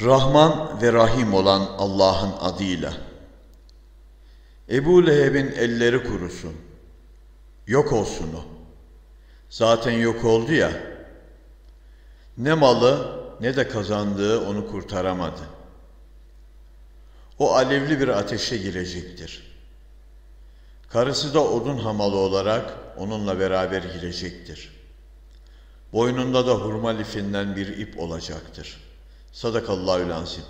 Rahman ve Rahim olan Allah'ın adıyla. Ebu Leheb'in elleri kurusun. Yok olsun o. Zaten yok oldu ya. Ne malı ne de kazandığı onu kurtaramadı. O alevli bir ateşe girecektir. Karısı da odun hamalı olarak onunla beraber girecektir. Boynunda da hurma lifinden bir ip olacaktır. Sadakallahü lansim.